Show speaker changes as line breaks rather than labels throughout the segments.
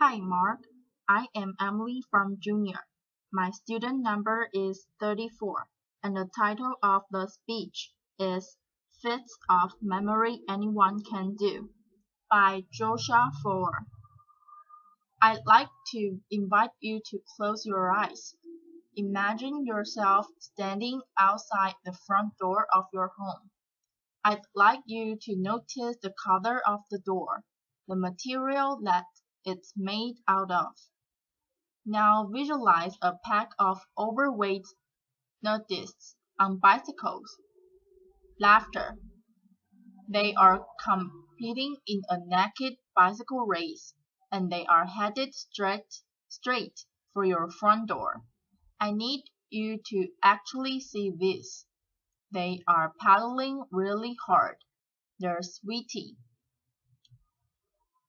Hi Mark, I am Emily from Junior. My student number is 34 and the title of the speech is Fits of Memory Anyone Can Do by Joshua Foer. I'd like to invite you to close your eyes. Imagine yourself standing outside the front door of your home. I'd like you to notice the color of the door, the material that it's made out of. Now visualize a pack of overweight nudists on bicycles. Laughter. They are competing in a naked bicycle race, and they are headed straight, straight for your front door. I need you to actually see this. They are paddling really hard. They're sweaty.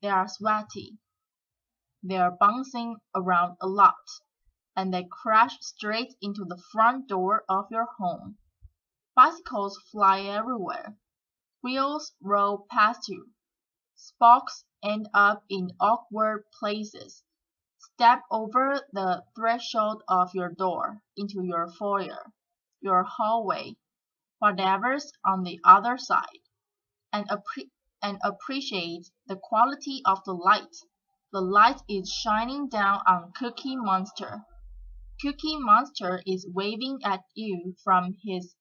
They are sweaty. They're bouncing around a lot, and they crash straight into the front door of your home. Bicycles fly everywhere. Wheels roll past you. Spokes end up in awkward places. Step over the threshold of your door into your foyer, your hallway, whatever's on the other side, and, appre and appreciate the quality of the light. The light is shining down on Cookie Monster. Cookie Monster is waving at you from his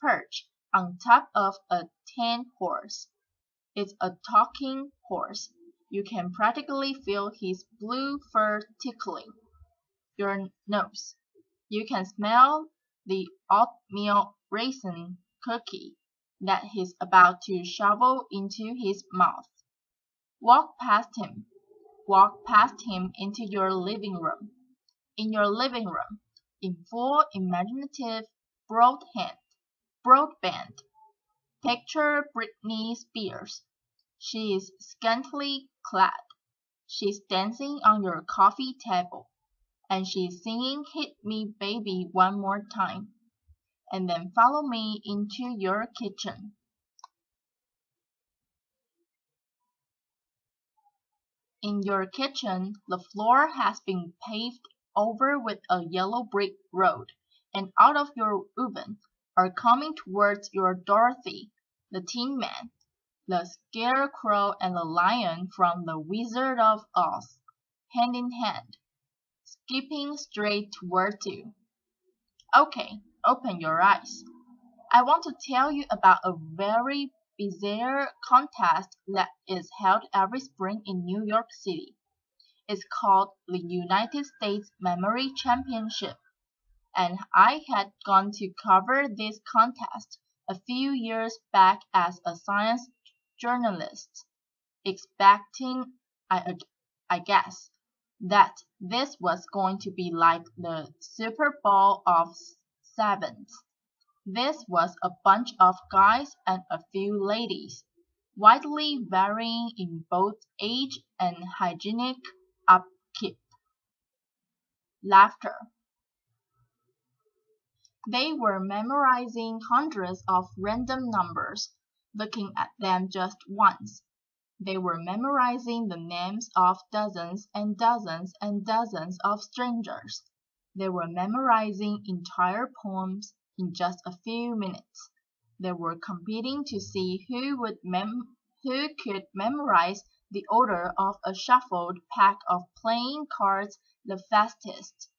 perch on top of a tan horse. It's a talking horse. You can practically feel his blue fur tickling your nose. You can smell the oatmeal raisin cookie that he's about to shovel into his mouth. Walk past him. Walk past him into your living room. In your living room, in full imaginative broadhand, broadband, picture Britney Spears. She is scantily clad. She's dancing on your coffee table, and she's singing Hit Me Baby one more time and then follow me into your kitchen. In your kitchen, the floor has been paved over with a yellow brick road, and out of your oven are coming towards your Dorothy, the Tin Man, the Scarecrow and the Lion from the Wizard of Oz, hand in hand, skipping straight towards you. Okay, open your eyes. I want to tell you about a very bizarre contest that is held every spring in New York City. It's called the United States Memory Championship, and I had gone to cover this contest a few years back as a science journalist, expecting, I, I guess, that this was going to be like the Super Bowl of sevens. This was a bunch of guys and a few ladies, widely varying in both age and hygienic upkeep. Laughter. They were memorizing hundreds of random numbers, looking at them just once. They were memorizing the names of dozens and dozens and dozens of strangers. They were memorizing entire poems in just a few minutes. They were competing to see who would mem who could memorize the order of a shuffled pack of playing cards the fastest.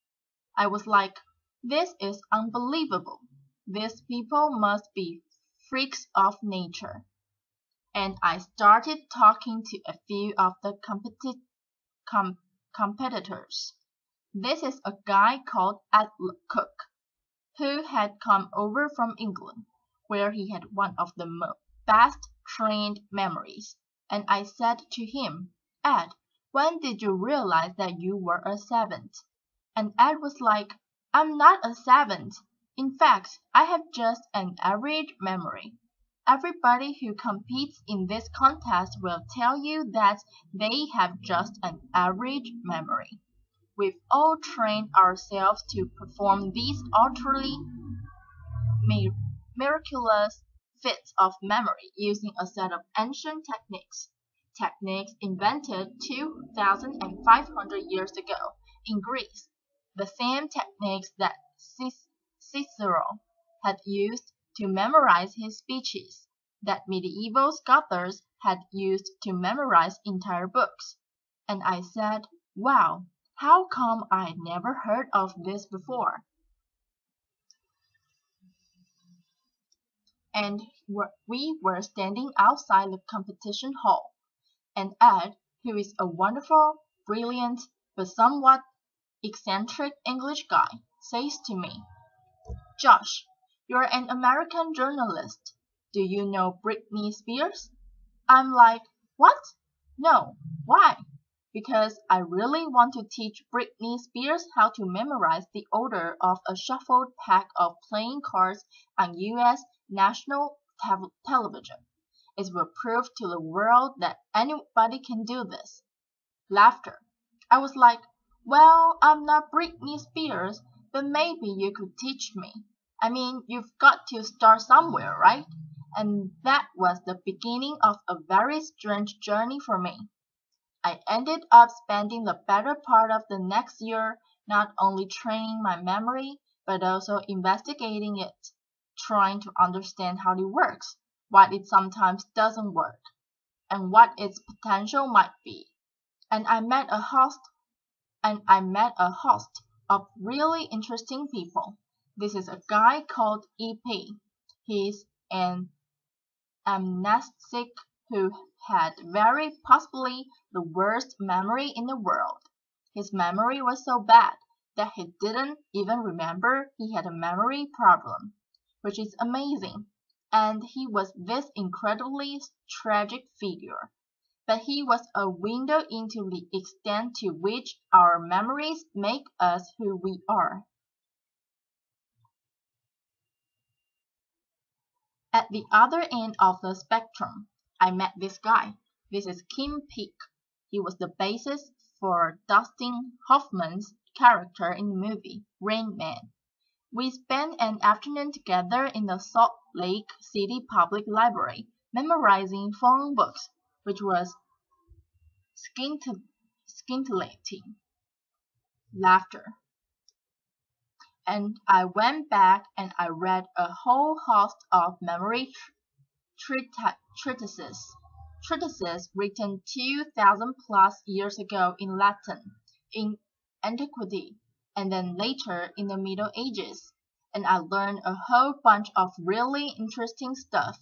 I was like, this is unbelievable. These people must be freaks of nature. And I started talking to a few of the competi com competitors. This is a guy called Ed Cook, who had come over from England, where he had one of the best trained memories, and I said to him, Ed, when did you realize that you were a savant? And Ed was like, I'm not a savant. In fact, I have just an average memory. Everybody who competes in this contest will tell you that they have just an average memory. We've all trained ourselves to perform these utterly miraculous feats of memory using a set of ancient techniques. Techniques invented 2,500 years ago in Greece, the same techniques that Cicero had used to memorize his speeches, that medieval scholars had used to memorize entire books. And I said, wow, how come I never heard of this before? and we were standing outside the competition hall, and Ed, who is a wonderful, brilliant, but somewhat eccentric English guy, says to me, Josh, you're an American journalist. Do you know Britney Spears? I'm like, what? No, why? Because I really want to teach Britney Spears how to memorize the order of a shuffled pack of playing cards on US national television. It will prove to the world that anybody can do this. Laughter. I was like, well, I'm not Britney Spears, but maybe you could teach me. I mean, you've got to start somewhere, right? And that was the beginning of a very strange journey for me. I ended up spending the better part of the next year not only training my memory, but also investigating it trying to understand how it works, why it sometimes doesn't work, and what its potential might be. And I met a host and I met a host of really interesting people. This is a guy called EP. He's an amnestic who had very possibly the worst memory in the world. His memory was so bad that he didn't even remember he had a memory problem which is amazing, and he was this incredibly tragic figure. But he was a window into the extent to which our memories make us who we are. At the other end of the spectrum, I met this guy. This is Kim Peek. He was the basis for Dustin Hoffman's character in the movie Rain Man. We spent an afternoon together in the Salt Lake City Public Library, memorizing phone books, which was scintillating. Laughter. And I went back and I read a whole host of memory treatises, treatises Treatises written 2,000 plus years ago in Latin, in antiquity, and then later in the Middle Ages, and I learned a whole bunch of really interesting stuff.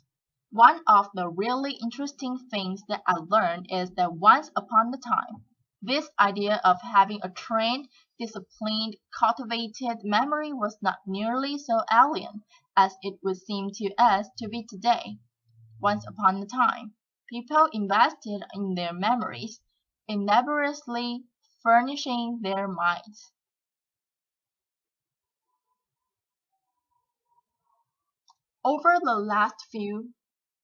One of the really interesting things that I learned is that once upon a time, this idea of having a trained, disciplined, cultivated memory was not nearly so alien as it would seem to us to be today. Once upon a time, people invested in their memories, laboriously furnishing their minds. Over the last few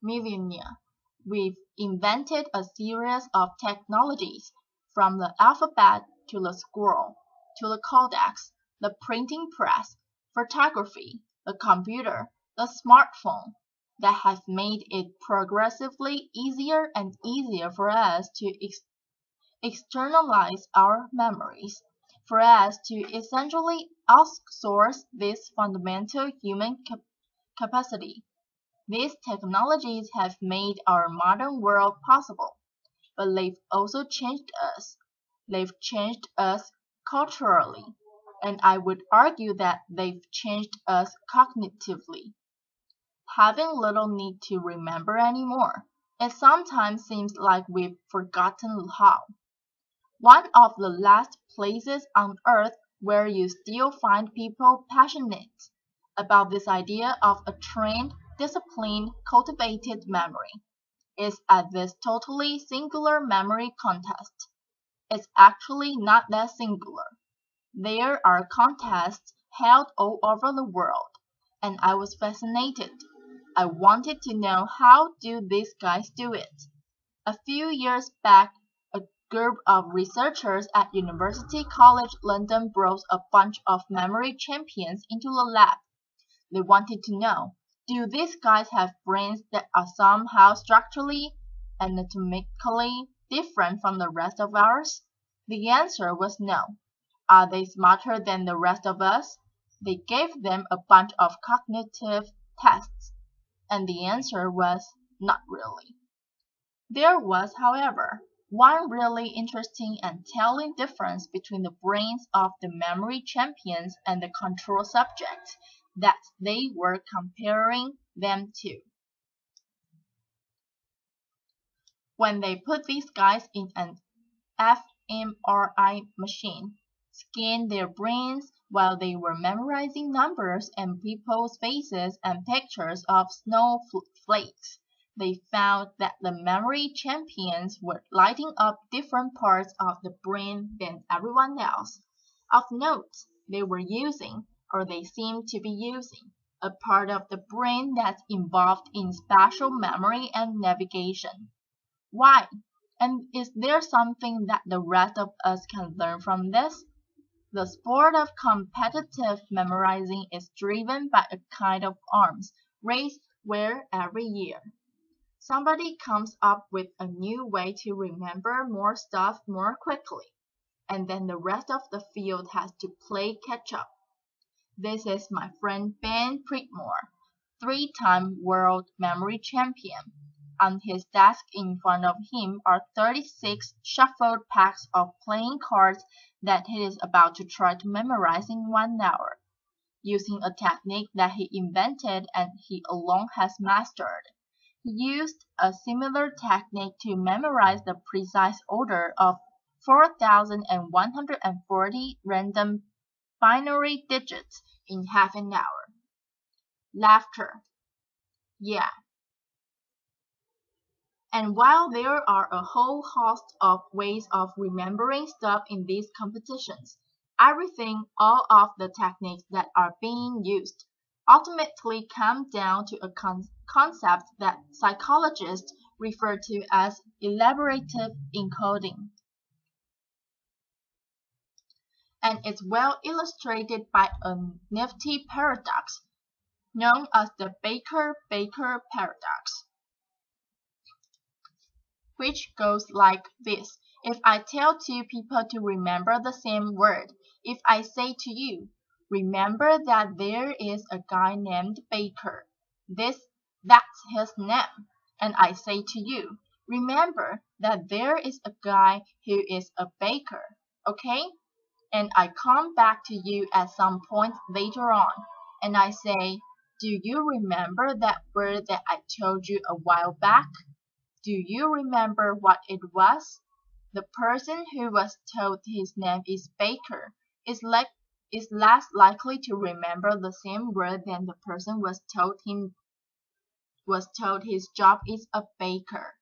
millennia, we've invented a series of technologies, from the alphabet to the scroll, to the codex, the printing press, photography, the computer, the smartphone, that have made it progressively easier and easier for us to ex externalize our memories, for us to essentially outsource this fundamental human capacity. These technologies have made our modern world possible, but they've also changed us. They've changed us culturally, and I would argue that they've changed us cognitively. Having little need to remember anymore, it sometimes seems like we've forgotten how. One of the last places on earth where you still find people passionate about this idea of a trained, disciplined, cultivated memory is at this totally singular memory contest. It's actually not that singular. There are contests held all over the world, and I was fascinated. I wanted to know how do these guys do it. A few years back, a group of researchers at University College London brought a bunch of memory champions into the lab they wanted to know, do these guys have brains that are somehow structurally, anatomically different from the rest of ours? The answer was no. Are they smarter than the rest of us? They gave them a bunch of cognitive tests, and the answer was not really. There was, however, one really interesting and telling difference between the brains of the memory champions and the control subjects that they were comparing them to. When they put these guys in an fMRI machine, scanned their brains while they were memorizing numbers and people's faces and pictures of snowflakes, they found that the memory champions were lighting up different parts of the brain than everyone else. Of note, they were using, or they seemed to be using, a part of the brain that's involved in spatial memory and navigation. Why? And is there something that the rest of us can learn from this? The sport of competitive memorizing is driven by a kind of arms race where every year somebody comes up with a new way to remember more stuff more quickly, and then the rest of the field has to play catch up. This is my friend Ben Pridmore, three-time world memory champion. On his desk in front of him are 36 shuffled packs of playing cards that he is about to try to memorize in one hour, using a technique that he invented and he alone has mastered. He used a similar technique to memorize the precise order of 4140 random binary digits in half an hour. Laughter. Yeah, and while there are a whole host of ways of remembering stuff in these competitions, everything, all of the techniques that are being used, ultimately come down to a con concept that psychologists refer to as elaborative encoding. And it's well illustrated by a nifty paradox known as the Baker-Baker paradox which goes like this. If I tell two people to remember the same word, if I say to you, remember that there is a guy named Baker, this that's his name, and I say to you, remember that there is a guy who is a baker, okay? And I come back to you at some point later on, and I say, do you remember that word that I told you a while back? Do you remember what it was? The person who was told his name is Baker is like is less likely to remember the same word than the person was told him was told his job is a baker.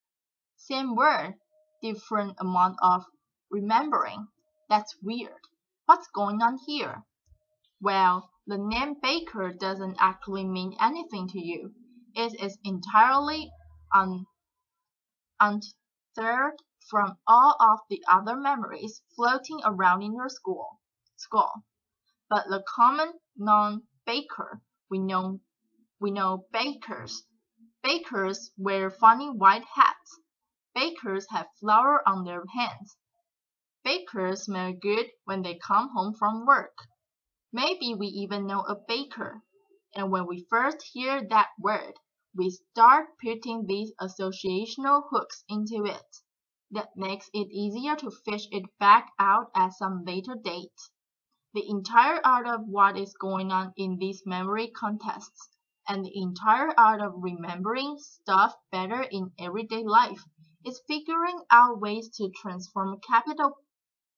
Same word, different amount of remembering. That's weird. What's going on here? Well, the name Baker doesn't actually mean anything to you. It is entirely un third from all of the other memories floating around in your school. School. But the common non-baker, we know, we know bakers. Bakers wear funny white hats. Bakers have flour on their hands. Bakers smell good when they come home from work. Maybe we even know a baker. And when we first hear that word, we start putting these associational hooks into it. That makes it easier to fish it back out at some later date. The entire art of what is going on in these memory contests, and the entire art of remembering stuff better in everyday life, is figuring out ways to transform capital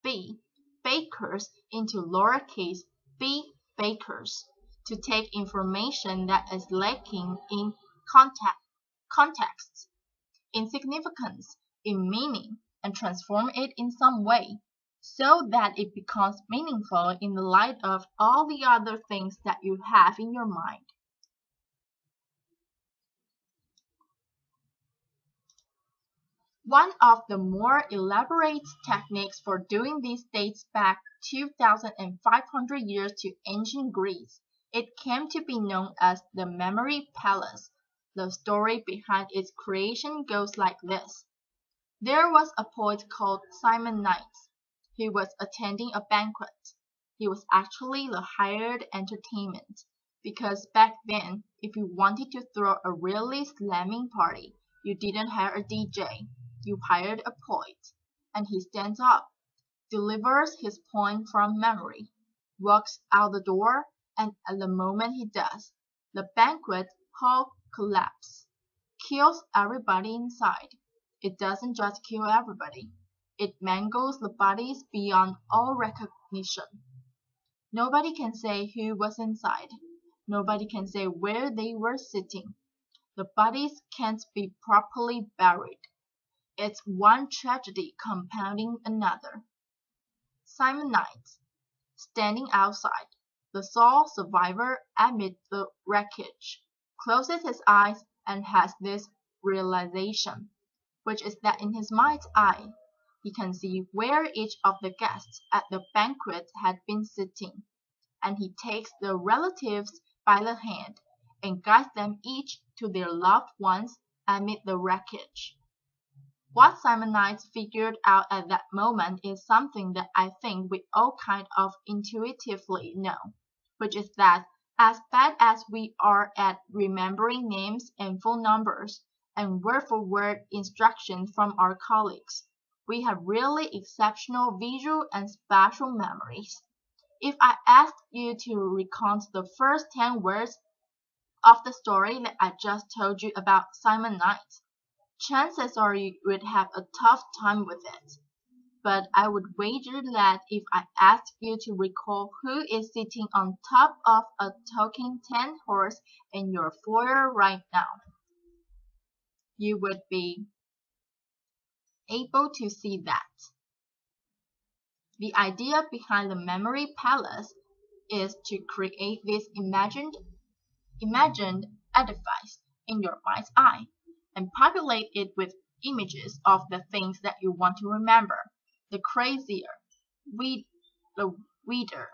B bakers into lowercase b bakers to take information that is lacking in context, in significance, in meaning, and transform it in some way, so that it becomes meaningful in the light of all the other things that you have in your mind. One of the more elaborate techniques for doing this dates back 2,500 years to ancient Greece. It came to be known as the memory palace the story behind its creation goes like this. There was a poet called Simonides. He was attending a banquet. He was actually the hired entertainment, because back then if you wanted to throw a really slamming party you didn't hire a DJ, you hired a poet, and he stands up, delivers his poem from memory, walks out the door, and at the moment he does, the banquet hall collapses, kills everybody inside. It doesn't just kill everybody. It mangles the bodies beyond all recognition. Nobody can say who was inside. Nobody can say where they were sitting. The bodies can't be properly buried. It's one tragedy compounding another. Simonides, standing outside, the sole survivor amid the wreckage, closes his eyes and has this realization which is that in his mind's eye he can see where each of the guests at the banquet had been sitting, and he takes the relatives by the hand and guides them each to their loved ones amid the wreckage. What Simonides figured out at that moment is something that I think we all kind of intuitively know, which is that as bad as we are at remembering names and phone numbers, and word-for-word instructions from our colleagues. We have really exceptional visual and spatial memories. If I asked you to recount the first 10 words of the story that I just told you about Simonides, chances are you would have a tough time with it. But I would wager that if I asked you to recall who is sitting on top of a talking ten horse in your foyer right now, you would be able to see that. The idea behind the memory palace is to create this imagined, imagined edifice in your mind's eye and populate it with images of the things that you want to remember. The crazier, we, the weirder,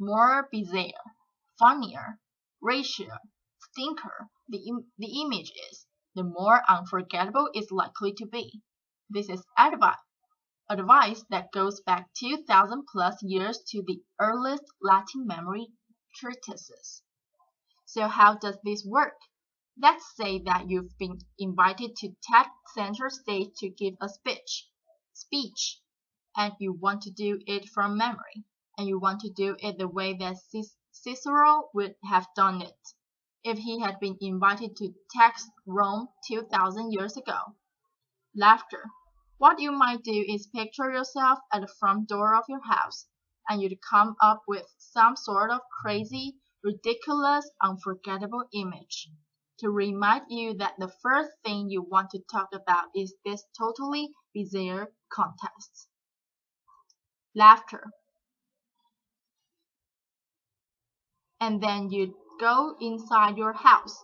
more bizarre, funnier, racier, stinker the, Im the image is, the more unforgettable it's likely to be. This is advice, advice that goes back 2,000 plus years to the earliest Latin memory treatises. So how does this work? Let's say that you've been invited to TED Center Stage to give a speech, speech, and you want to do it from memory, and you want to do it the way that Cicero would have done it if he had been invited to tax Rome 2,000 years ago. Laughter. What you might do is picture yourself at the front door of your house, and you'd come up with some sort of crazy, ridiculous, unforgettable image to remind you that the first thing you want to talk about is this totally bizarre contest. Laughter. And then you'd go inside your house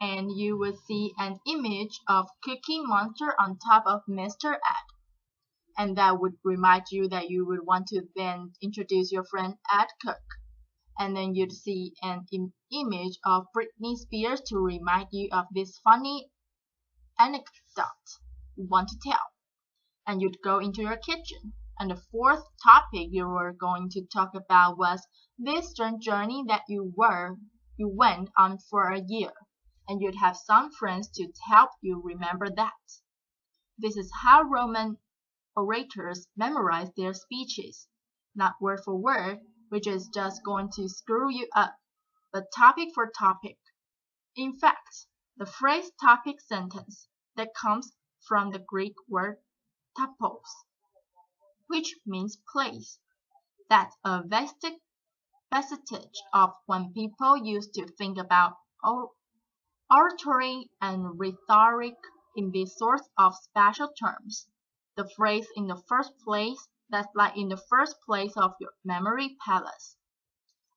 and you will see an image of Cookie Monster on top of Mr. Ed. And that would remind you that you would want to then introduce your friend Ed Cook. And then you'd see an Im image of Britney Spears to remind you of this funny anecdote you want to tell. And you'd go into your kitchen. And the fourth topic you were going to talk about was this journey that you were you went on for a year, and you'd have some friends to help you remember that. This is how Roman orators memorize their speeches, not word for word, which is just going to screw you up, but topic for topic. In fact, the phrase topic sentence that comes from the Greek word topos, which means place. That's a vestige of when people used to think about oratory and rhetoric in these sorts of special terms. The phrase in the first place that's like in the first place of your memory palace.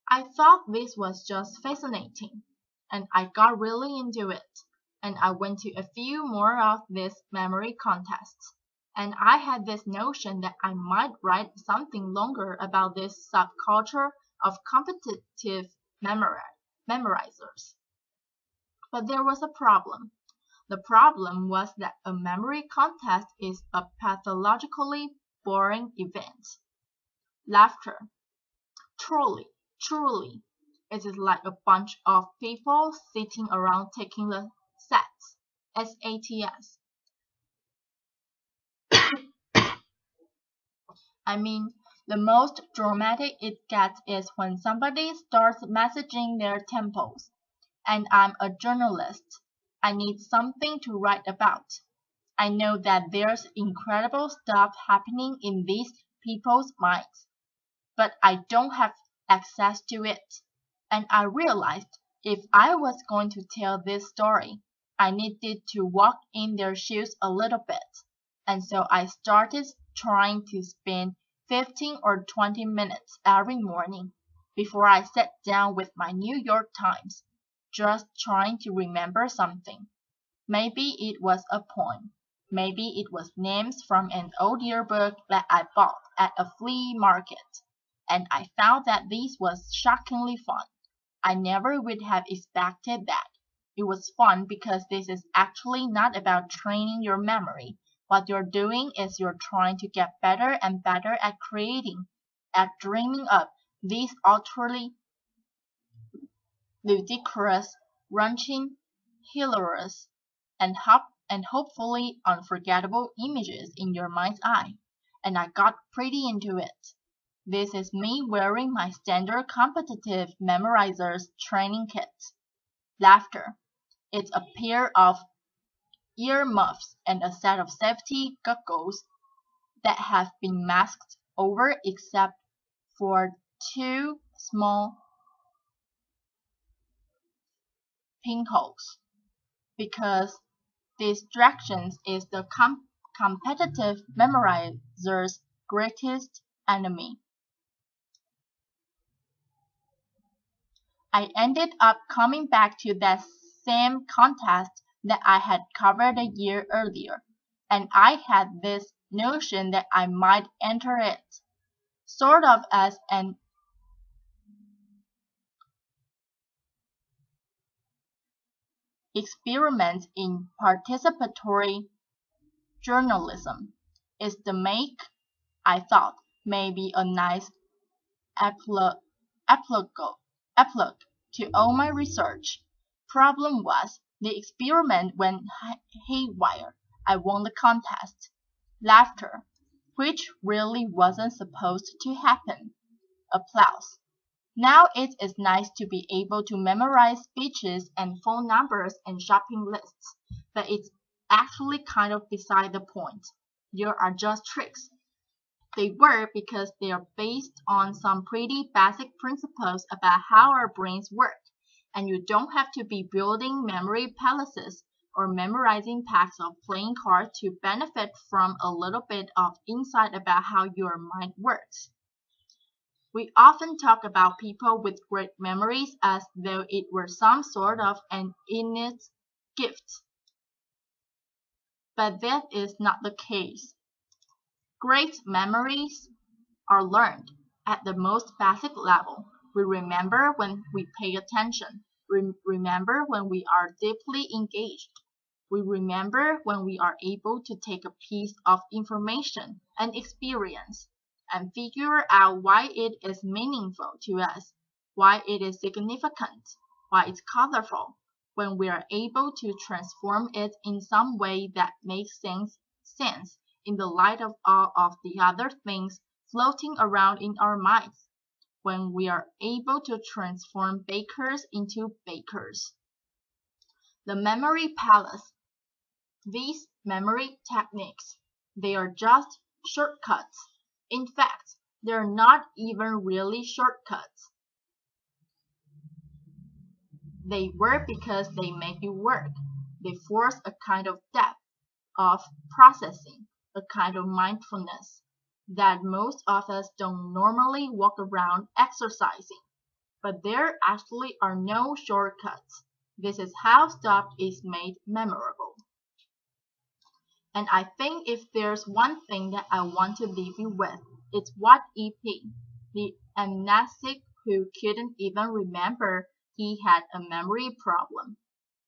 I thought this was just fascinating, and I got really into it, and I went to a few more of these memory contests, and I had this notion that I might write something longer about this subculture of competitive memorizers. But there was a problem. The problem was that a memory contest is a pathologically boring event. Laughter. Truly, truly, it is like a bunch of people sitting around taking the SATs. S-A-T-S. I mean, the most dramatic it gets is when somebody starts messaging their temples. And I'm a journalist. I need something to write about. I know that there's incredible stuff happening in these people's minds, but I don't have access to it. And I realized if I was going to tell this story, I needed to walk in their shoes a little bit. And so I started trying to spend 15 or 20 minutes every morning before I sat down with my New York Times, just trying to remember something. Maybe it was a poem. Maybe it was names from an old yearbook that I bought at a flea market. And I found that this was shockingly fun. I never would have expected that. It was fun because this is actually not about training your memory, what you're doing is you're trying to get better and better at creating, at dreaming up these utterly ludicrous, wrenching, hilarious, and, hop and hopefully unforgettable images in your mind's eye. And I got pretty into it. This is me wearing my standard competitive memorizer's training kit. Laughter. It's a pair of earmuffs and a set of safety goggles that have been masked over except for two small pinholes because distractions is the com competitive memorizer's greatest enemy. I ended up coming back to that same contest that I had covered a year earlier, and I had this notion that I might enter it, sort of as an experiment in participatory journalism. Is the make, I thought, maybe a nice epilogue, epilogue to all my research. Problem was, the experiment went haywire. I won the contest. Laughter, which really wasn't supposed to happen. Applause. Now it is nice to be able to memorize speeches and phone numbers and shopping lists, but it's actually kind of beside the point. There are just tricks. They work because they are based on some pretty basic principles about how our brains work and you don't have to be building memory palaces or memorizing packs of playing cards to benefit from a little bit of insight about how your mind works. We often talk about people with great memories as though it were some sort of an innate gift. But that is not the case. Great memories are learned at the most basic level we remember when we pay attention. We remember when we are deeply engaged. We remember when we are able to take a piece of information and experience and figure out why it is meaningful to us, why it is significant, why it's colorful, when we are able to transform it in some way that makes sense, sense in the light of all of the other things floating around in our minds when we are able to transform bakers into bakers. The memory palace. These memory techniques, they are just shortcuts. In fact, they're not even really shortcuts. They work because they make you work. They force a kind of depth of processing, a kind of mindfulness that most of us don't normally walk around exercising. But there actually are no shortcuts. This is how stuff is made memorable. And I think if there's one thing that I want to leave you with, it's what EP, the amnestic who couldn't even remember he had a memory problem,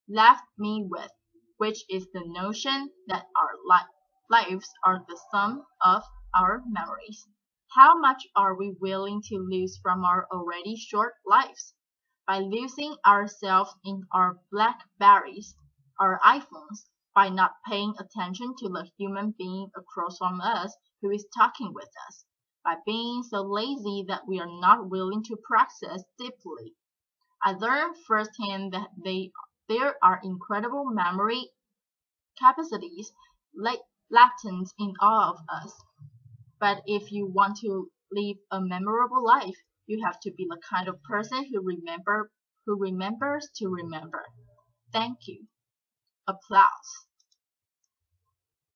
left me with. which is the notion that our li lives are the sum of our memories. How much are we willing to lose from our already short lives? By losing ourselves in our Blackberries, our iPhones, by not paying attention to the human being across from us who is talking with us, by being so lazy that we are not willing to process deeply. I learned firsthand that they, there are incredible memory capacities latent in all of us. But if you want to live a memorable life, you have to be the kind of person who remember who remembers to remember. Thank you. Applause.